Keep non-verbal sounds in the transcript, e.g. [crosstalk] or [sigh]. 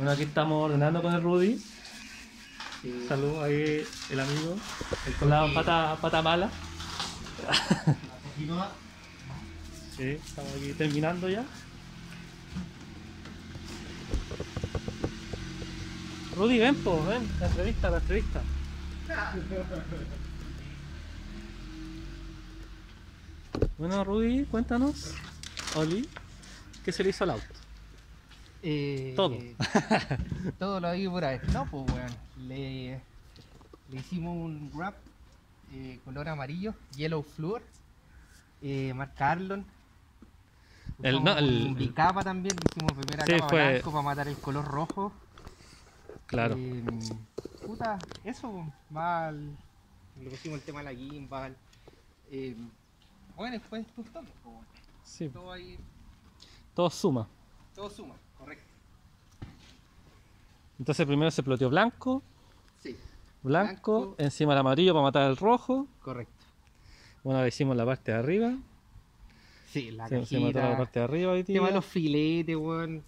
Bueno, aquí estamos ordenando con el Rudy. Sí. Salud ahí el amigo. El colado pata, pata mala. Sí, estamos aquí terminando ya. Rudy, ven, po, ven, la entrevista, la entrevista. Bueno, Rudy, cuéntanos, Oli, ¿qué se le hizo al auto? Eh, Todo. [laughs] todo lo vi por ahí. No, pues weón. Le, le hicimos un wrap eh, color amarillo, yellow fluor, eh, marca Arlon. El- no, Usamos el- un bicapa también, le hicimos primera Sí, capa fue- blanco para matar el color rojo. Claro. Eh, puta, eso va al. Le pusimos el tema de la gimbal. Eh, bueno, después tus toques, pues. Sí, todo ahí, todo suma. todo suma, correcto. Entonces primero se ploteó blanco, Sí, blanco, Blanco. encima el amarillo para matar el rojo. correcto. Bueno, le hicimos la parte de arriba. Sí, la Se, se cajita. mató la parte de arriba hoy tema día. los filetes, weón.